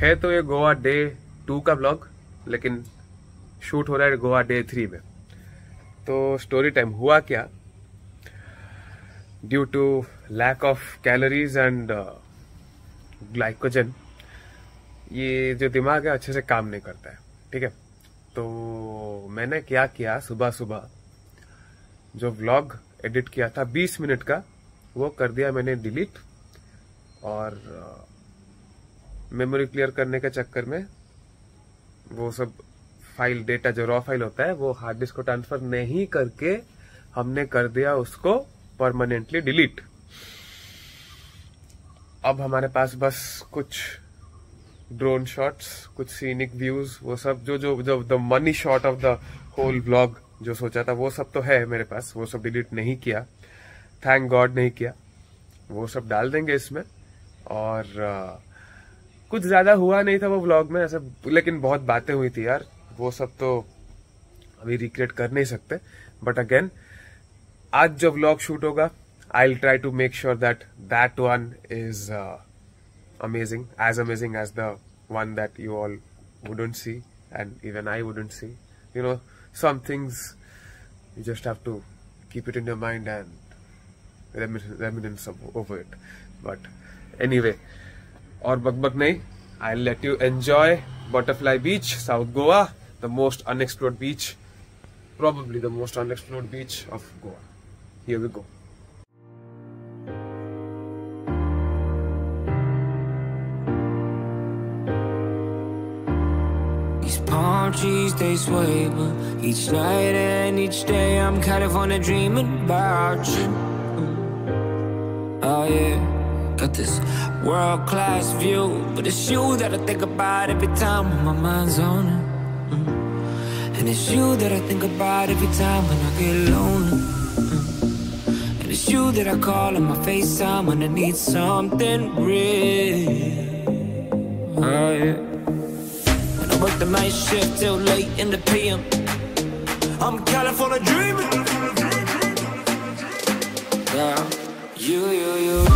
है तो ये गोवा डे टू का ब्लॉग लेकिन शूट हो रहा है गोवा डे थ्री में। तो स्टोरी टाइम हुआ क्या? Due to lack of calories and glycogen ये जो दिमाग है अच्छे से काम नहीं करता है, ठीक है? तो मैंने क्या किया सुबह सुबह, जो व्लॉग एडिट किया था 20 मिनट का, वो कर दिया मैंने डिलीट और मेमोरी क्लियर करने के चक्कर में वो सब फ़ाइल डेटा जो रॉ फ़ाइल होता है वो हार्ड डिस्क को ट्रांसफ़र नहीं करके हमने कर दिया उसको परमानेंटली डिलीट अब हमारे पास बस कुछ ड्रोन शॉट्स कुछ सीनिक व्यूज़ वो सब जो जो जो the money shot of the whole blog जो सोचा था वो सब तो है मेरे पास वो सब डिलीट नहीं किया. थैंक गॉड नहीं किया. वो सब डाल देंगे इसमें और uh, कुछ ज़्यादा हुआ नहीं था वो ब्लॉग में, ऐसा, लेकिन बहुत बातें हुई थी यार। वो सब तो अभी रिक्रिएट कर नहीं सकते। बट अगेन आज जो ब्लॉग शूट होगा I try to make sure that that one is amazing as amazing as the one that you all wouldn't see and even I wouldn't see you know some things you just have to keep it in your mind and over it but anyway or bug nahi, I'll let you enjoy Butterfly Beach, South Goa, the most unexplored beach, probably the most unexplored beach of Goa. Here we go. palm trees, they sway But each night and each day I'm California dreaming about you Oh yeah Got this world-class view But it's you that I think about every time when my mind's on it mm. And it's you that I think about every time when I get lonely mm. And it's you that I call on my FaceTime when I need something real Oh yeah Work the night shift till late in the PM. I'm California dreaming. Yeah, you, you, you.